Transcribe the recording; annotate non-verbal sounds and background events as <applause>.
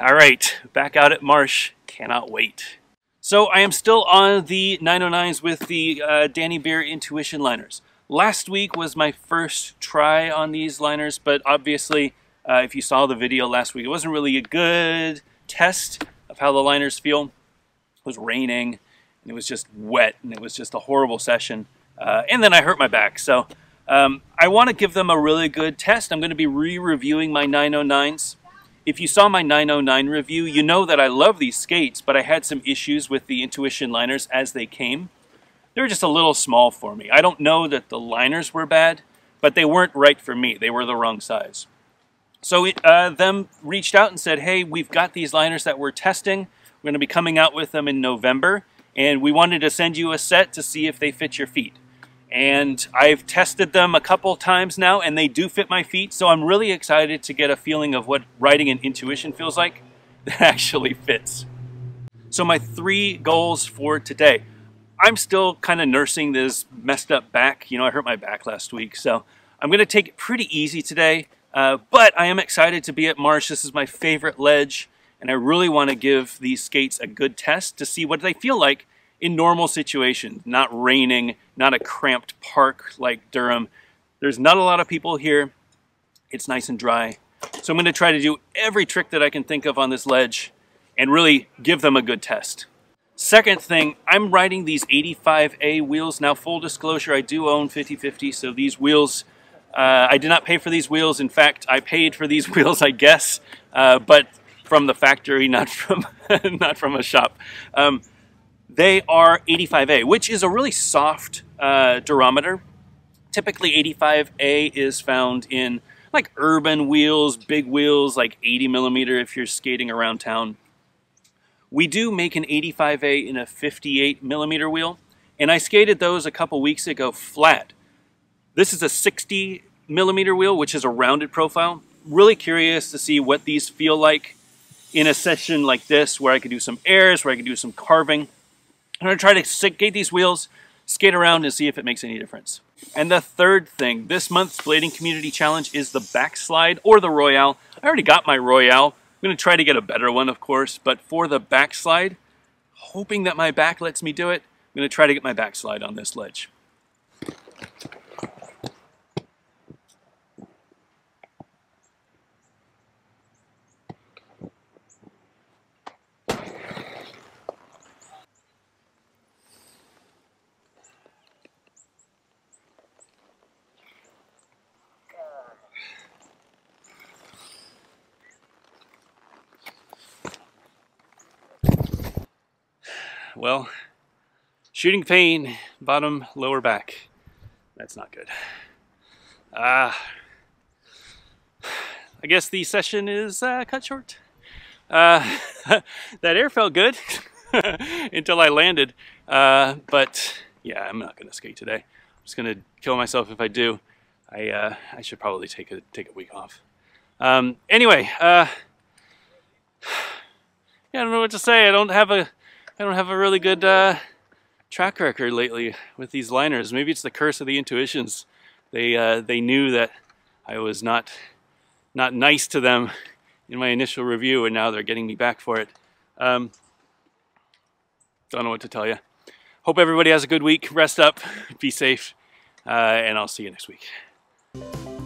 All right, back out at Marsh. Cannot wait. So I am still on the 909s with the uh, Danny Beer Intuition liners. Last week was my first try on these liners, but obviously, uh, if you saw the video last week, it wasn't really a good test of how the liners feel. It was raining, and it was just wet, and it was just a horrible session. Uh, and then I hurt my back, so um, I want to give them a really good test. I'm going to be re-reviewing my 909s if you saw my 909 review, you know that I love these skates, but I had some issues with the Intuition liners as they came. They were just a little small for me. I don't know that the liners were bad, but they weren't right for me. They were the wrong size. So uh, them reached out and said, hey, we've got these liners that we're testing. We're going to be coming out with them in November, and we wanted to send you a set to see if they fit your feet and I've tested them a couple times now and they do fit my feet so I'm really excited to get a feeling of what riding an intuition feels like <laughs> that actually fits. So my three goals for today. I'm still kind of nursing this messed up back. You know, I hurt my back last week, so I'm going to take it pretty easy today. Uh, but I am excited to be at Marsh. This is my favorite ledge, and I really want to give these skates a good test to see what they feel like in normal situations, not raining, not a cramped park like Durham. There's not a lot of people here. It's nice and dry. So I'm gonna try to do every trick that I can think of on this ledge and really give them a good test. Second thing, I'm riding these 85A wheels. Now, full disclosure, I do own 50/50, so these wheels, uh, I did not pay for these wheels. In fact, I paid for these <laughs> wheels, I guess, uh, but from the factory, not from, <laughs> not from a shop. Um, they are 85A, which is a really soft uh, durometer. Typically 85A is found in like urban wheels, big wheels, like 80 millimeter if you're skating around town. We do make an 85A in a 58 millimeter wheel, and I skated those a couple weeks ago flat. This is a 60 millimeter wheel, which is a rounded profile. Really curious to see what these feel like in a session like this, where I could do some airs, where I could do some carving. I'm to try to skate these wheels, skate around and see if it makes any difference. And the third thing, this month's Blading Community Challenge is the backslide or the Royale. I already got my Royale. I'm to try to get a better one, of course, but for the backslide, hoping that my back lets me do it, I'm to try to get my backslide on this ledge. Well, shooting pain, bottom, lower back. That's not good. Uh, I guess the session is uh, cut short. Uh, <laughs> that air felt good <laughs> until I landed, uh, but yeah, I'm not gonna skate today. I'm just gonna kill myself if I do. I uh, I should probably take a take a week off. Um, anyway, uh, <sighs> yeah, I don't know what to say. I don't have a I don't have a really good uh, track record lately with these liners. Maybe it's the curse of the intuitions. They uh, they knew that I was not not nice to them in my initial review, and now they're getting me back for it. Um, don't know what to tell you. Hope everybody has a good week. Rest up, be safe, uh, and I'll see you next week.